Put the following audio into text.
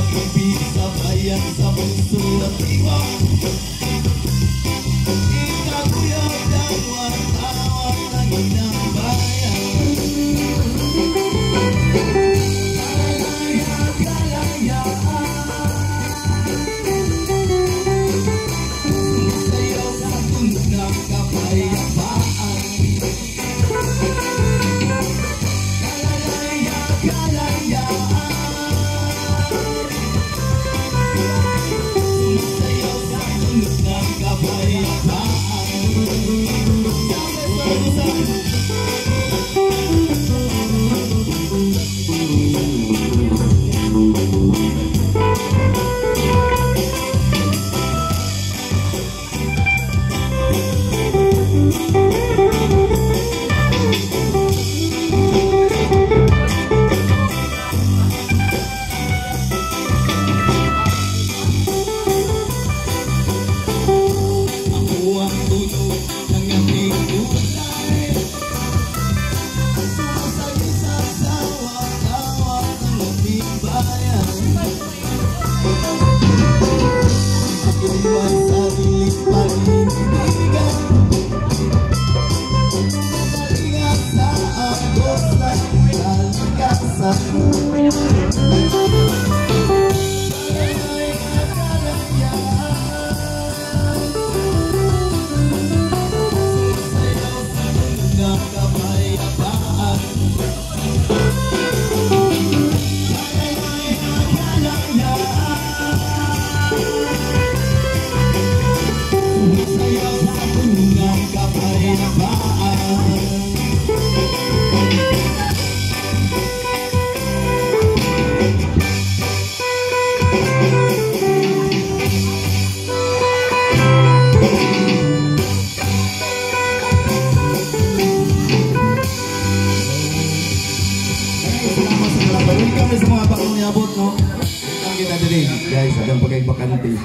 Aku bisa bayang sampai the tiba I am. Kami sa mga bagong niabot, no? Ang kita diri, guys, hanggang pagkaibakanti.